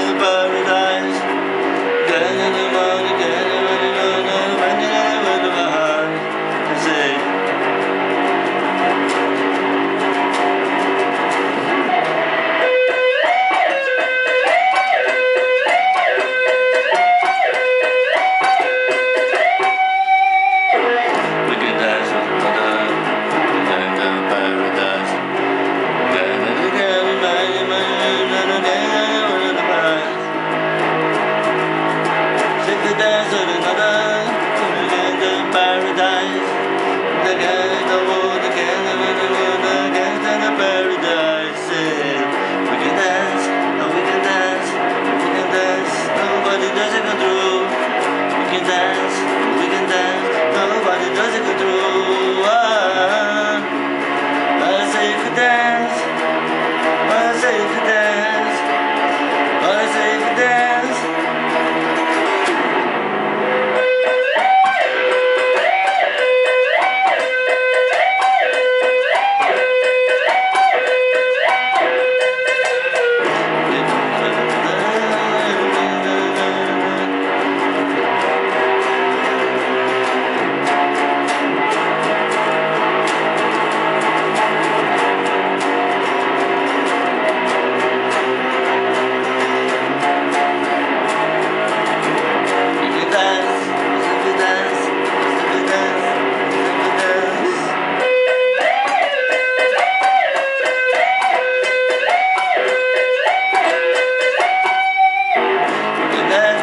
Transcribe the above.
But. Paradise.